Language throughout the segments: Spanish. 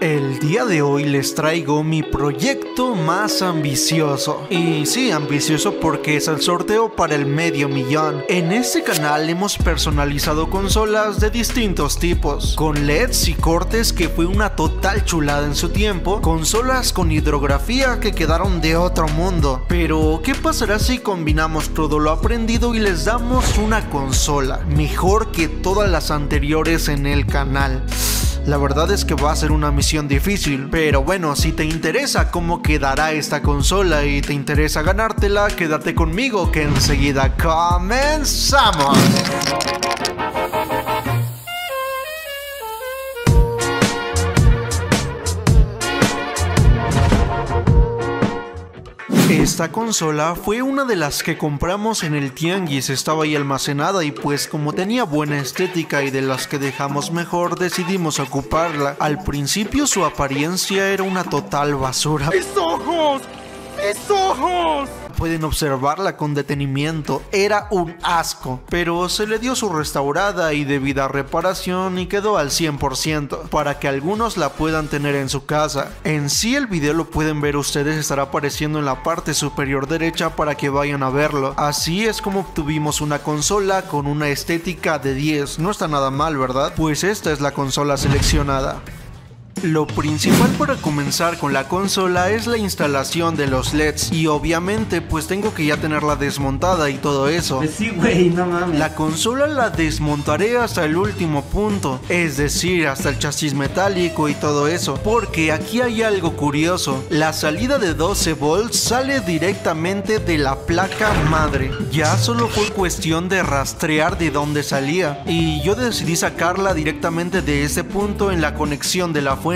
El día de hoy les traigo mi proyecto más ambicioso. Y sí, ambicioso porque es el sorteo para el medio millón. En este canal hemos personalizado consolas de distintos tipos, con LEDs y cortes que fue una total chulada en su tiempo, consolas con hidrografía que quedaron de otro mundo. Pero, ¿qué pasará si combinamos todo lo aprendido y les damos una consola mejor que todas las anteriores en el canal? La verdad es que va a ser una misión difícil, pero bueno, si te interesa cómo quedará esta consola y te interesa ganártela, quédate conmigo que enseguida comenzamos. Esta consola fue una de las que compramos en el tianguis, estaba ahí almacenada y pues como tenía buena estética y de las que dejamos mejor decidimos ocuparla. Al principio su apariencia era una total basura. ¡Mis ojos! ¡Mis ojos! Pueden observarla con detenimiento, era un asco, pero se le dio su restaurada y debida reparación y quedó al 100% para que algunos la puedan tener en su casa. En sí el video lo pueden ver ustedes, estará apareciendo en la parte superior derecha para que vayan a verlo. Así es como obtuvimos una consola con una estética de 10, no está nada mal, ¿verdad? Pues esta es la consola seleccionada. Lo principal para comenzar con la consola es la instalación de los LEDs y obviamente pues tengo que ya tenerla desmontada y todo eso. Pues sí, güey, no mames. La consola la desmontaré hasta el último punto, es decir, hasta el chasis metálico y todo eso, porque aquí hay algo curioso. La salida de 12 volts sale directamente de la placa madre. Ya solo fue cuestión de rastrear de dónde salía y yo decidí sacarla directamente de ese punto en la conexión de la fuente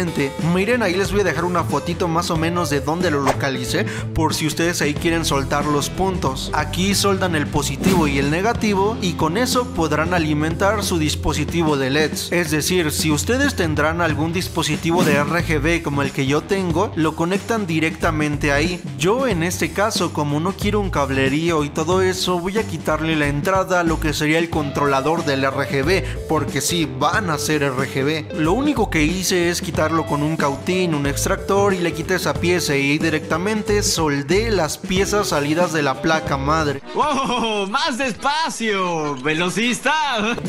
Miren, ahí les voy a dejar una fotito más o menos de dónde lo localicé por si ustedes ahí quieren soltar los puntos. Aquí soldan el positivo y el negativo y con eso podrán alimentar su dispositivo de LEDs. Es decir, si ustedes tendrán algún dispositivo de RGB como el que yo tengo, lo conectan directamente ahí. Yo en este caso, como no quiero un cablerío y todo eso, voy a quitarle la entrada a lo que sería el controlador del RGB, porque sí, van a ser RGB. Lo único que hice es quitar con un cautín, un extractor y le quité esa pieza y directamente soldé las piezas salidas de la placa madre. ¡Wow! ¡Más despacio! ¡Velocista!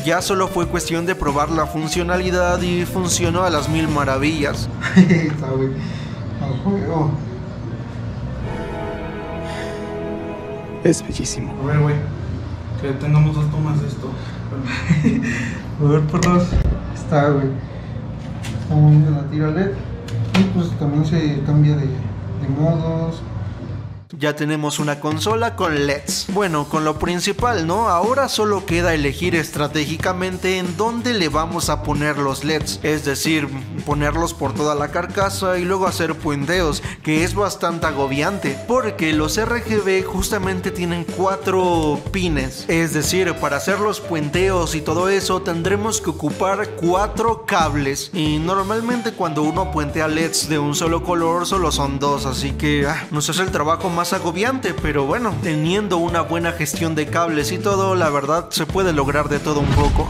Ya solo fue cuestión de probar la funcionalidad y funcionó a las mil maravillas. Es bellísimo. A ver, güey. Que tengamos dos tomas de esto. A ver, por dos. Está, güey. Estamos viendo la tira LED. Y pues también se cambia de, de modos. Ya tenemos una consola con LEDs. Bueno, con lo principal, ¿no? Ahora solo queda elegir estratégicamente en dónde le vamos a poner los LEDs. Es decir, ponerlos por toda la carcasa y luego hacer puenteos, que es bastante agobiante. Porque los RGB justamente tienen cuatro pines. Es decir, para hacer los puenteos y todo eso tendremos que ocupar cuatro cables. Y normalmente cuando uno puentea LEDs de un solo color solo son dos. Así que ah, nos hace el trabajo más agobiante, pero bueno, teniendo una buena gestión de cables y todo, la verdad se puede lograr de todo un poco.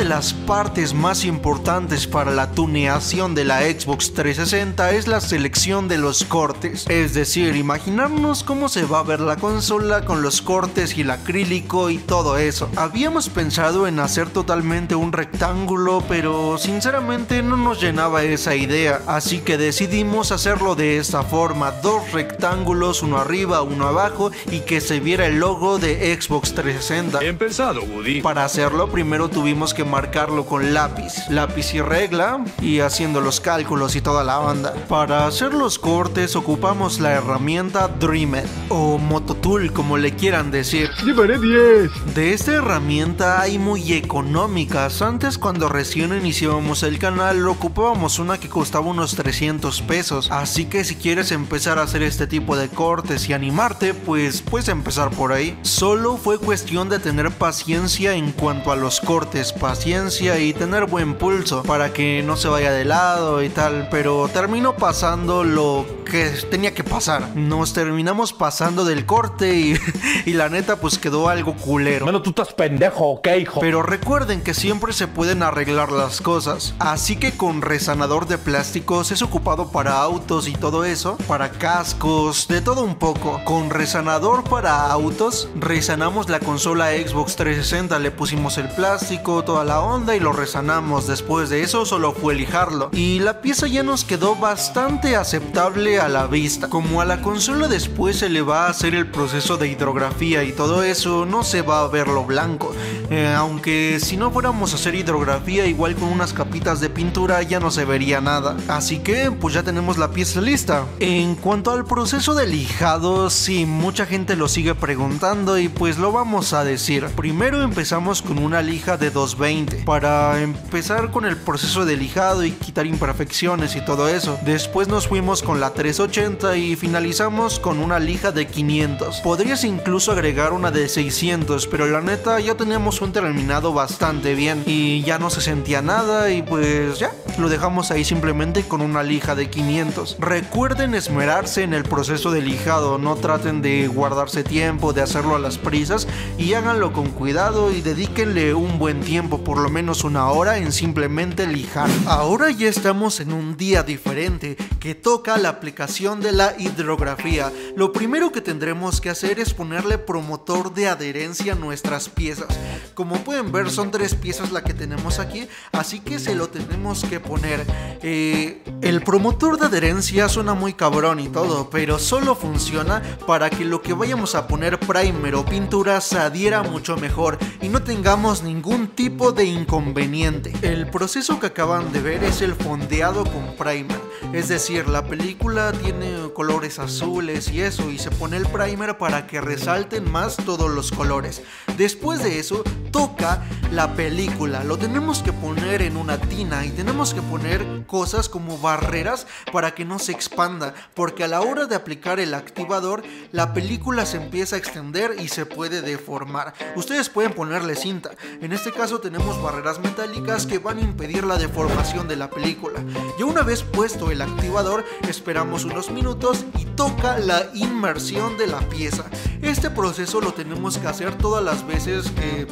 De las partes más importantes para la tuneación de la Xbox 360 es la selección de los cortes, es decir, imaginarnos cómo se va a ver la consola con los cortes y el acrílico y todo eso. Habíamos pensado en hacer totalmente un rectángulo, pero sinceramente no nos llenaba esa idea, así que decidimos hacerlo de esta forma, dos rectángulos, uno arriba, uno abajo y que se viera el logo de Xbox 360. Bien pensado, Woody. Para hacerlo primero tuvimos que marcarlo con lápiz, lápiz y regla y haciendo los cálculos y toda la banda. Para hacer los cortes ocupamos la herramienta Dreamer o Mototool como le quieran decir. Llevaré 10. De esta herramienta hay muy económicas. Antes cuando recién iniciábamos el canal ocupábamos una que costaba unos 300 pesos. Así que si quieres empezar a hacer este tipo de cortes y animarte, pues puedes empezar por ahí. Solo fue cuestión de tener paciencia en cuanto a los cortes, paciencia y tener buen pulso para que no se vaya de lado y tal, pero terminó pasando lo que tenía que pasar. Nos terminamos pasando del corte y, y la neta pues quedó algo culero. Bueno, tú estás pendejo, ¿ok, hijo? Pero recuerden que siempre se pueden arreglar las cosas. Así que con resanador de plásticos es ocupado para autos y todo eso, para cascos, de todo un poco. Con resanador para autos, resanamos la consola Xbox 360, le pusimos el plástico, toda la onda y lo resanamos. Después de eso solo fue lijarlo. Y la pieza ya nos quedó bastante aceptable a la vista. Como a la consola después se le va a hacer el proceso de hidrografía y todo eso, no se va a ver lo blanco. Eh, aunque si no fuéramos a hacer hidrografía igual con unas capitas de pintura ya no se vería nada. Así que pues ya tenemos la pieza lista. En cuanto al proceso de lijado, sí, mucha gente lo sigue preguntando y pues lo vamos a decir. Primero empezamos con una lija de 220 para empezar con el proceso de lijado y quitar imperfecciones y todo eso. Después nos fuimos con la 380 y finalizamos con una lija de 500. Podrías incluso agregar una de 600, pero la neta ya teníamos un terminado bastante bien y ya no se sentía nada y pues ya, lo dejamos ahí simplemente con una lija de 500. Recuerden esmerarse en el proceso de lijado, no traten de guardarse tiempo, de hacerlo a las prisas y háganlo con cuidado y dedíquenle un buen tiempo, por lo menos una hora en simplemente lijar. Ahora ya estamos en un día diferente que toca la aplicación de la hidrografía. Lo primero que tendremos que hacer es ponerle promotor de adherencia a nuestras piezas. Como pueden ver son tres piezas la que tenemos aquí, así que se lo tenemos que poner. Eh, el promotor de adherencia suena muy cabrón y todo, pero solo funciona para que lo que vayamos a poner primer o pintura se adhiera mucho mejor y no tengamos ningún tipo de inconveniente. El proceso que acaban de ver es el fondeado con primer, es decir, la película tiene colores azules y eso y se pone el primer para que resalten más todos los colores. Después de eso, toca la película, lo tenemos que poner en una tina y tenemos que poner cosas como barreras para que no se expanda, porque a la hora de aplicar el activador, la película se empieza a extender y se puede deformar. Ustedes pueden ponerle cinta, en este caso tenemos barreras metálicas que van a impedir la deformación de la película. Y una vez puesto el activador, esperamos unos minutos y toca la inmersión de la pieza. Este proceso lo tenemos que hacer todas las veces que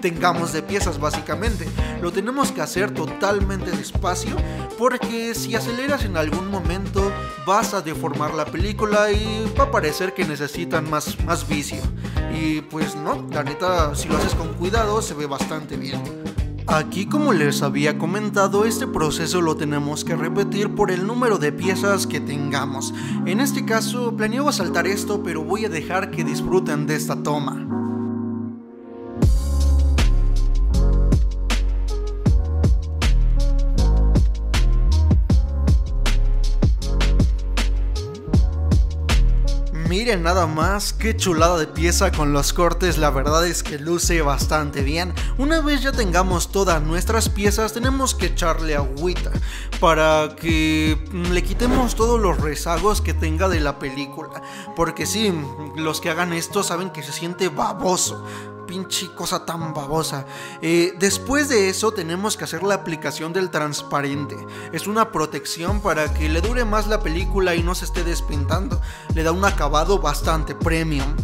tengamos de piezas básicamente. Lo tenemos que hacer totalmente despacio porque si aceleras en algún momento vas a deformar la película y va a parecer que necesitan más, más vicio. Y pues no, la neta si lo haces con cuidado se ve bastante bien. Aquí como les había comentado, este proceso lo tenemos que repetir por el número de piezas que tengamos. En este caso planeaba saltar esto, pero voy a dejar que disfruten de esta toma. Nada más, qué chulada de pieza con los cortes, la verdad es que luce bastante bien. Una vez ya tengamos todas nuestras piezas, tenemos que echarle agüita para que le quitemos todos los rezagos que tenga de la película. Porque sí, los que hagan esto saben que se siente baboso pinche cosa tan babosa. Eh, después de eso tenemos que hacer la aplicación del transparente. Es una protección para que le dure más la película y no se esté despintando. Le da un acabado bastante premium.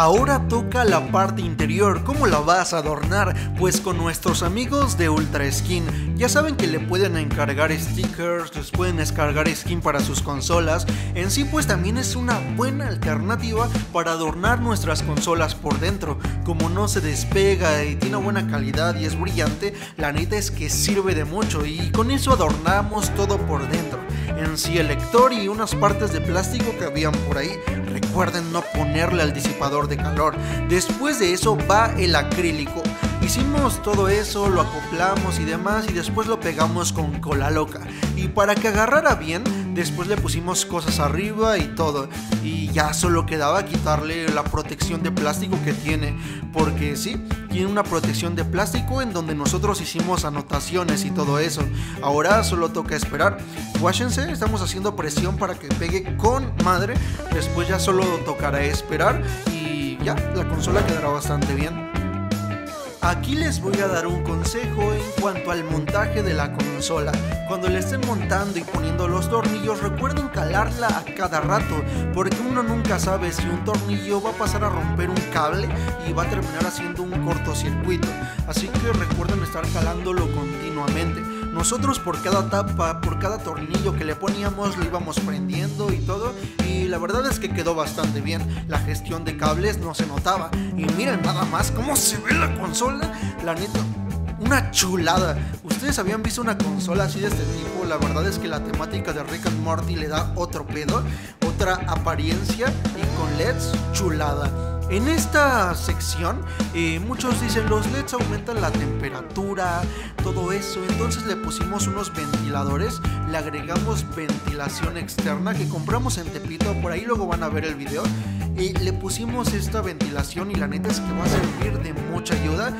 Ahora toca la parte interior, ¿cómo la vas a adornar? Pues con nuestros amigos de Ultra Skin. Ya saben que le pueden encargar stickers, les pueden descargar skin para sus consolas. En sí pues también es una buena alternativa para adornar nuestras consolas por dentro. Como no se despega y tiene buena calidad y es brillante, la neta es que sirve de mucho y con eso adornamos todo por dentro. En sí el lector y unas partes de plástico que habían por ahí. Recuerden no ponerle al disipador de calor. Después de eso va el acrílico. Hicimos todo eso, lo acoplamos y demás y después lo pegamos con cola loca. Y para que agarrara bien, después le pusimos cosas arriba y todo. Ya solo quedaba quitarle la protección de plástico que tiene. Porque sí, tiene una protección de plástico en donde nosotros hicimos anotaciones y todo eso. Ahora solo toca esperar. Guáchense, estamos haciendo presión para que pegue con madre. Después ya solo tocará esperar y ya, la consola quedará bastante bien. Aquí les voy a dar un consejo en cuanto al montaje de la consola. Cuando le estén montando y poniendo los tornillos, recuerden calarla a cada rato, porque uno nunca sabe si un tornillo va a pasar a romper un cable y va a terminar haciendo un cortocircuito. Así que recuerden estar calándolo continuamente. Nosotros por cada tapa, por cada tornillo que le poníamos, lo íbamos prendiendo y todo. Y la verdad es que quedó bastante bien. La gestión de cables no se notaba. Y miren nada más cómo se ve la consola. La neta, una chulada. ¿Ustedes habían visto una consola así de este tipo? La verdad es que la temática de Rick and Morty le da otro pedo, otra apariencia y con LEDs chulada. En esta sección, eh, muchos dicen los LEDs aumentan la temperatura, todo eso. Entonces le pusimos unos ventiladores, le agregamos ventilación externa que compramos en Tepito. Por ahí luego van a ver el video. Y le pusimos esta ventilación y la neta es que va a servir de mucha ayuda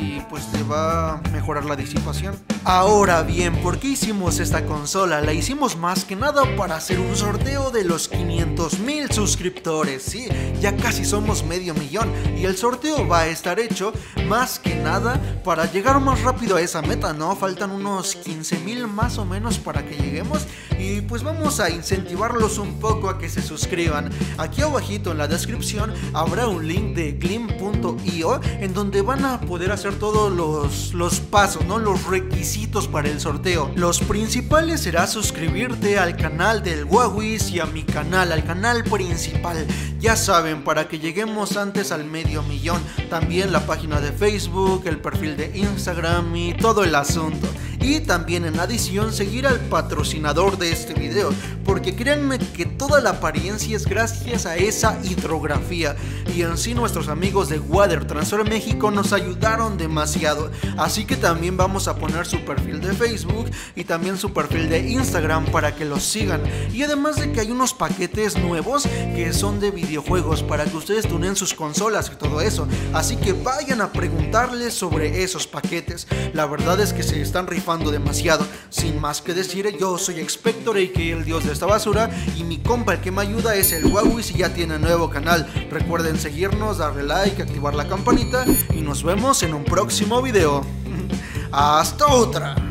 y pues te va a mejorar la disipación. Ahora bien, ¿por qué hicimos esta consola? La hicimos más que nada para hacer un sorteo de los 500 mil suscriptores. Sí, ya casi somos medio millón y el sorteo va a estar hecho más que nada para llegar más rápido a esa meta, ¿no? Faltan unos 15 mil más o menos para que lleguemos y pues vamos a incentivarlos un poco a que se suscriban. Aquí abajito en la descripción habrá un link de glim.io en donde van a poder hacer todos los, los pasos, ¿no? Los requisitos para el sorteo. Los principales será suscribirte al canal del Wawis y a mi canal, al canal principal. Ya saben, para que lleguemos antes al medio millón. También la página de Facebook, el perfil de Instagram y todo el asunto. Y también en adición seguir al patrocinador de este video, porque créanme que toda la apariencia es gracias a esa hidrografía. Y en sí nuestros amigos de Water Transfer México nos ayudaron demasiado. Así que también vamos a poner su perfil de Facebook y también su perfil de Instagram para que los sigan. Y además de que hay unos paquetes nuevos que son de videojuegos para que ustedes tunen sus consolas y todo eso. Así que vayan a preguntarles sobre esos paquetes. La verdad es que se están rifando demasiado. Sin más que decir, yo soy Expector y que el dios de esta basura y mi compa el que me ayuda es el Huawei si ya tiene nuevo canal. Recuerden seguirnos, darle like, activar la campanita y nos vemos en un próximo video. Hasta otra.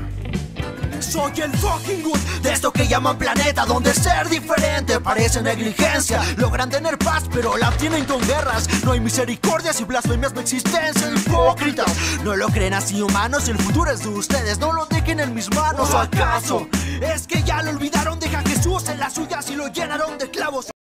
Soy el fucking good de esto que llaman planeta Donde ser diferente parece negligencia. Logran tener paz pero la tienen con guerras. No hay misericordias y blasfemias no existencia Hipócritas, no lo creen así humanos El futuro es de ustedes, no lo dejen en mis manos ¿O acaso? Es que ya lo olvidaron, deja Jesús en las suyas y lo llenaron de clavos